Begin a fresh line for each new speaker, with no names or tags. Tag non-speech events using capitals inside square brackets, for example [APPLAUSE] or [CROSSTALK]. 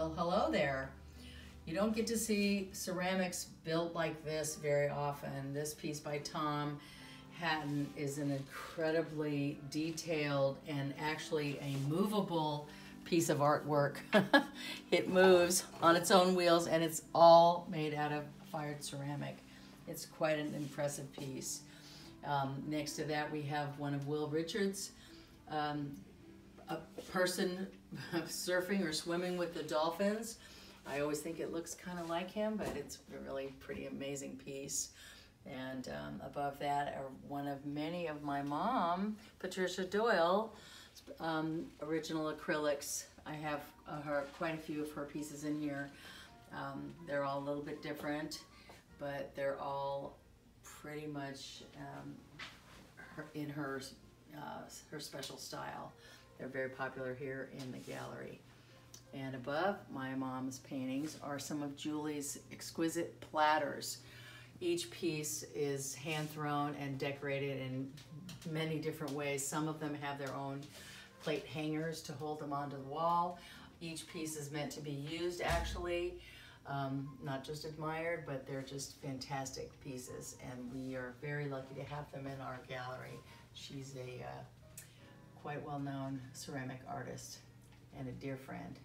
Well, hello there. You don't get to see ceramics built like this very often. This piece by Tom Hatton is an incredibly detailed and actually a movable piece of artwork. [LAUGHS] it moves on its own wheels and it's all made out of fired ceramic. It's quite an impressive piece. Um, next to that we have one of Will Richards, um, a person [LAUGHS] surfing or swimming with the dolphins. I always think it looks kind of like him, but it's a really pretty amazing piece. And um, above that are one of many of my mom, Patricia Doyle, um, original acrylics. I have uh, her quite a few of her pieces in here. Um, they're all a little bit different, but they're all pretty much um, her, in her uh, her special style. They're very popular here in the gallery. And above my mom's paintings are some of Julie's exquisite platters. Each piece is hand thrown and decorated in many different ways. Some of them have their own plate hangers to hold them onto the wall. Each piece is meant to be used actually, um, not just admired, but they're just fantastic pieces and we are very lucky to have them in our gallery. She's a uh, quite well-known ceramic artist and a dear friend.